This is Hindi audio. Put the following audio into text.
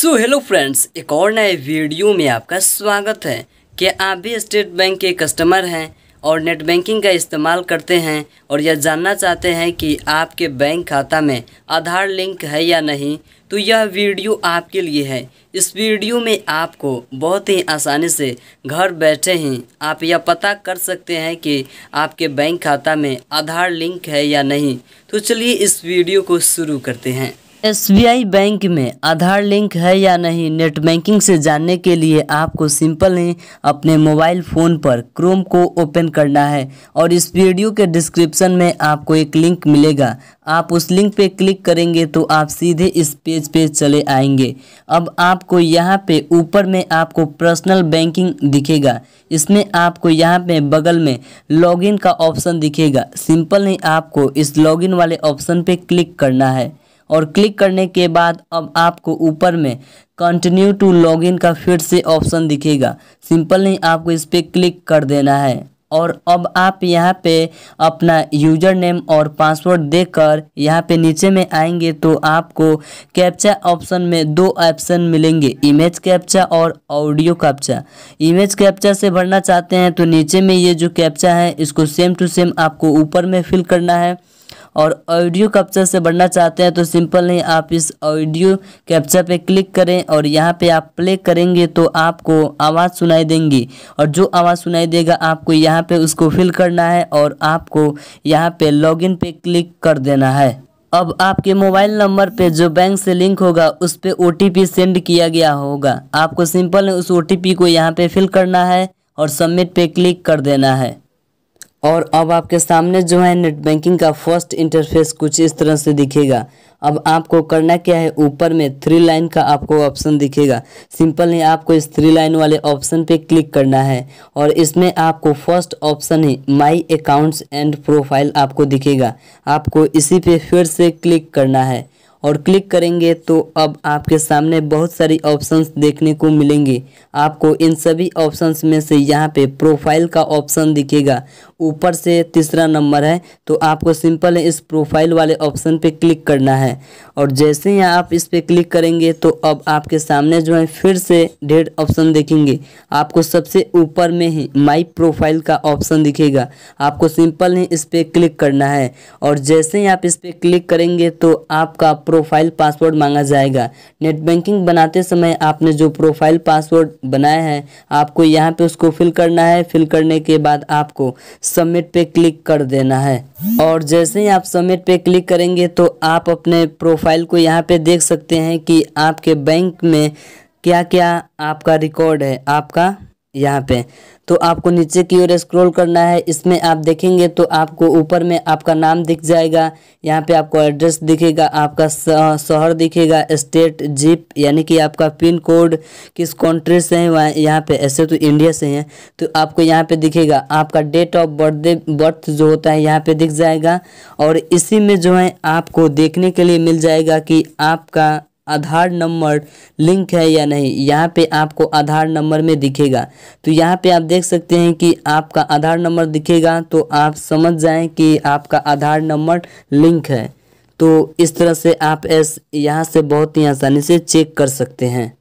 सो हेलो फ्रेंड्स एक और नए वीडियो में आपका स्वागत है। क्या आप भी स्टेट बैंक के कस्टमर हैं और नेट बैंकिंग का इस्तेमाल करते हैं और यह जानना चाहते हैं कि आपके बैंक खाता में आधार लिंक है या नहीं तो यह वीडियो आपके लिए है। इस वीडियो में आपको बहुत ही आसानी से घर बैठे ही आप यह पता कर सकते हैं कि आपके बैंक खाता में आधार लिंक है या नहीं। तो चलिए इस वीडियो को शुरू करते हैं। एसबीआई बैंक में आधार लिंक है या नहीं, नेट बैंकिंग से जानने के लिए आपको सिंपल ही अपने मोबाइल फ़ोन पर क्रोम को ओपन करना है और इस वीडियो के डिस्क्रिप्शन में आपको एक लिंक मिलेगा। आप उस लिंक पे क्लिक करेंगे तो आप सीधे इस पेज पे चले आएँगे। अब आपको यहाँ पे ऊपर में आपको पर्सनल बैंकिंग दिखेगा। इसमें आपको यहाँ पे बगल में लॉगिन का ऑप्शन दिखेगा। सिंपल ही आपको इस लॉगिन वाले ऑप्शन पे क्लिक करना है। और क्लिक करने के बाद अब आपको ऊपर में कंटिन्यू टू लॉगिन का फिर से ऑप्शन दिखेगा। सिंपल नहीं, आपको इस पर क्लिक कर देना है। और अब आप यहाँ पे अपना यूज़र नेम और पासवर्ड देकर यहाँ पे नीचे में आएँगे तो आपको कैप्चा ऑप्शन में दो ऑप्शन मिलेंगे इमेज कैप्चा और ऑडियो कैप्चा इमेज कैप्चा से भरना चाहते हैं तो नीचे में ये जो कैप्चा है, इसको सेम टू सेम आपको ऊपर में फिल करना है। और ऑडियो कैप्चर से बढ़ना चाहते हैं तो सिंपल नहीं, आप इस ऑडियो कैप्चर पे क्लिक करें और यहाँ पे आप प्ले करेंगे तो आपको आवाज़ सुनाई देंगी। और जो आवाज़ सुनाई देगा, आपको यहाँ पे उसको फिल करना है और आपको यहाँ पे लॉगिन पे क्लिक कर देना है। अब आपके मोबाइल नंबर पे जो बैंक से लिंक होगा, उस पर ओ सेंड किया गया होगा। आपको सिंपल उस ओटीपी को यहाँ पे फिल करना है और सबमिट पे क्लिक कर देना है। और अब आपके सामने जो है नेट बैंकिंग का फ़र्स्ट इंटरफेस कुछ इस तरह से दिखेगा। अब आपको करना क्या है, ऊपर में थ्री लाइन का आपको ऑप्शन दिखेगा। सिंपल नहीं आपको इस थ्री लाइन वाले ऑप्शन पे क्लिक करना है और इसमें आपको फ़र्स्ट ऑप्शन ही माई अकाउंट्स एंड प्रोफ़ाइल आपको दिखेगा। आपको इसी पे फिर से क्लिक करना है। और क्लिक करेंगे तो अब आपके सामने बहुत सारी ऑप्शंस देखने को मिलेंगे। आपको इन सभी ऑप्शंस में से यहाँ पे प्रोफ़ाइल का ऑप्शन दिखेगा। ऊपर से तीसरा नंबर है तो आपको सिंपल है इस प्रोफ़ाइल वाले ऑप्शन पे क्लिक करना है। और जैसे ही आप इस पर क्लिक करेंगे तो अब आपके सामने जो है फिर से ढेर ऑप्शन देखेंगे। आपको सबसे ऊपर में ही माई प्रोफ़ाइल का ऑप्शन दिखेगा। आपको सिंपल ही इस पर क्लिक करना है। और जैसे ही आप इस पर क्लिक करेंगे तो आपका प्रोफ़ाइल पासवर्ड मांगा जाएगा। नेट बैंकिंग बनाते समय आपने जो प्रोफ़ाइल पासवर्ड बनाया है, आपको यहाँ पे उसको फिल करना है। फिल करने के बाद आपको सबमिट पे क्लिक कर देना है। और जैसे ही आप सबमिट पे क्लिक करेंगे तो आप अपने प्रोफ़ाइल को यहाँ पे देख सकते हैं कि आपके बैंक में क्या क्या आपका रिकॉर्ड है। आपका यहाँ पे। तो आपको नीचे की ओर स्क्रॉल करना है, इसमें आप देखेंगे तो आपको ऊपर में आपका नाम दिख जाएगा। यहाँ पे आपको एड्रेस दिखेगा, आपका शहर दिखेगा स्टेट जिप यानी कि आपका पिन कोड किस कंट्री से है, वहाँ, यहाँ पे, ऐसे तो इंडिया से हैं। तो आपको यहाँ पे दिखेगा, आपका डेट ऑफ़ बर्थडे बर्थ जो होता है, यहाँ पे दिख जाएगा। और इसी में जो है, आपको देखने के लिए मिल जाएगा कि आपका आधार नंबर, लिंक है या नहीं, यहाँ पे आपको आधार नंबर में दिखेगा। तो यहाँ पे आप देख सकते हैं कि आपका आधार नंबर दिखेगा तो आप समझ जाएँ कि आपका आधार नंबर, लिंक है। तो इस तरह से आप ऐस, यहाँ से बहुत ही आसानी से चेक कर सकते हैं।